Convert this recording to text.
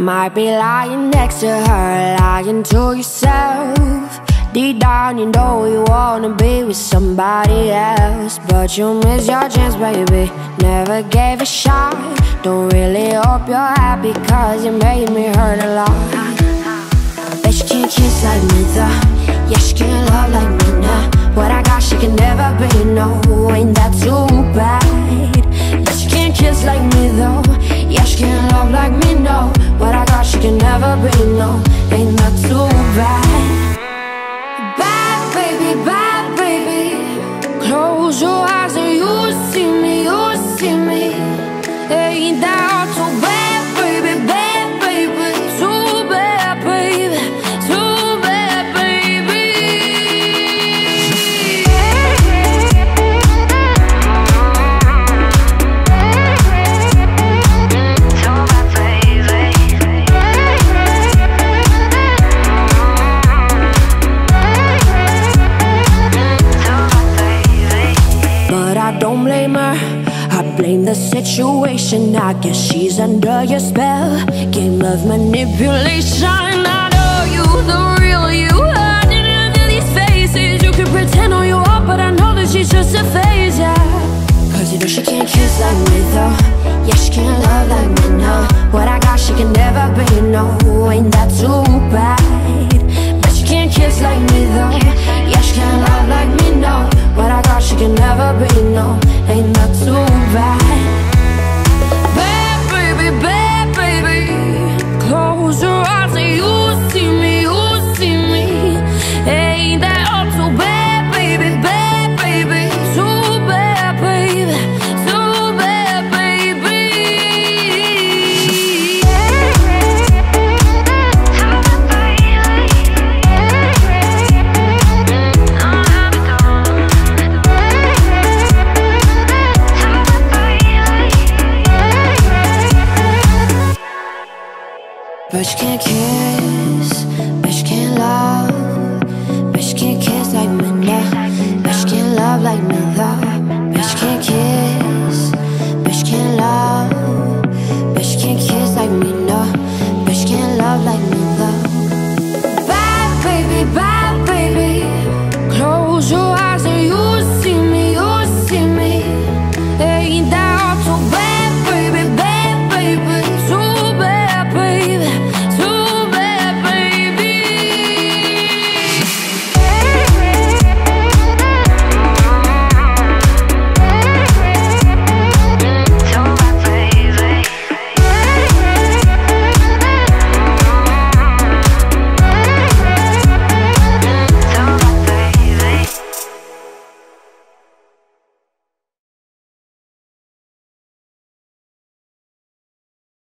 Might be lying next to her, lying to yourself. Deep down, you know you wanna be with somebody else. But you miss your chance, baby. Never gave a shot. Don't really hope you're happy, cause you made me hurt a lot. Bet she can't kiss like me, though. Yeah, she can't love like me now. What I got, she can never be, no. Ain't that too bad? Bet she can't kiss like me, though. Yeah, she can't love like me, no. Be, no. Ain't that too bad? Bad baby, bad baby. Close your eyes and you see me, you see me. Ain't that all too bad, blame the situation. I guess she's under your spell. Game of manipulation. I know you, the real you. Hiding under these faces. You can pretend all you want, but I know that she's just a phase, yeah. Cause you know she can't kiss like me, though. Yeah, she can't love like me, no. What I got, she can never be, no. But you can't kiss